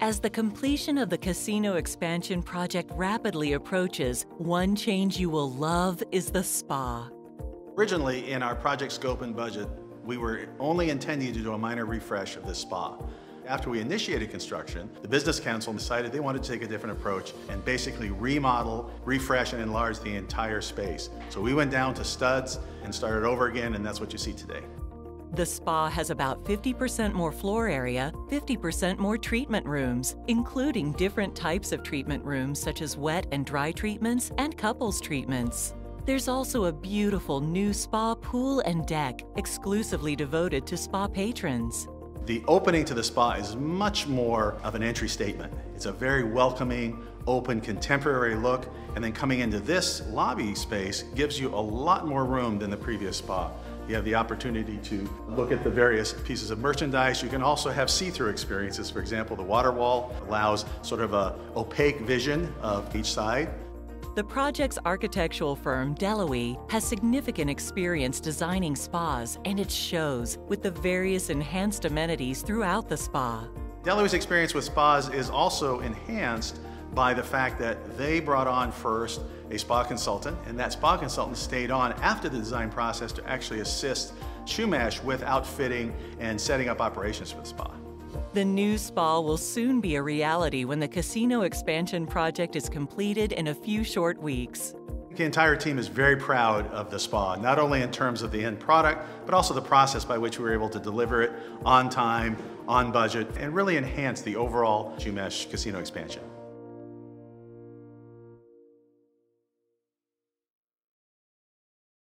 As the completion of the casino expansion project rapidly approaches, one change you will love is the spa. Originally, in our project scope and budget, we were only intending to do a minor refresh of this spa. After we initiated construction, the Business Council decided they wanted to take a different approach and basically remodel, refresh, and enlarge the entire space. So we went down to studs and started over again, and that's what you see today. The spa has about 50% more floor area, 50% more treatment rooms, including different types of treatment rooms such as wet and dry treatments and couples treatments. There's also a beautiful new spa pool and deck exclusively devoted to spa patrons. The opening to the spa is much more of an entry statement. It's a very welcoming, open, contemporary look, and then coming into this lobby space gives you a lot more room than the previous spa. You have the opportunity to look at the various pieces of merchandise. You can also have see-through experiences. For example, the water wall allows sort of a opaque vision of each side. The project's architectural firm, DeLuhy, has significant experience designing spas, and it shows with the various enhanced amenities throughout the spa. DeLuhy's experience with spas is also enhanced by the fact that they brought on first a spa consultant, and that spa consultant stayed on after the design process to actually assist Chumash with outfitting and setting up operations for the spa. The new spa will soon be a reality when the casino expansion project is completed in a few short weeks. The entire team is very proud of the spa, not only in terms of the end product, but also the process by which we were able to deliver it on time, on budget, and really enhance the overall Chumash casino expansion.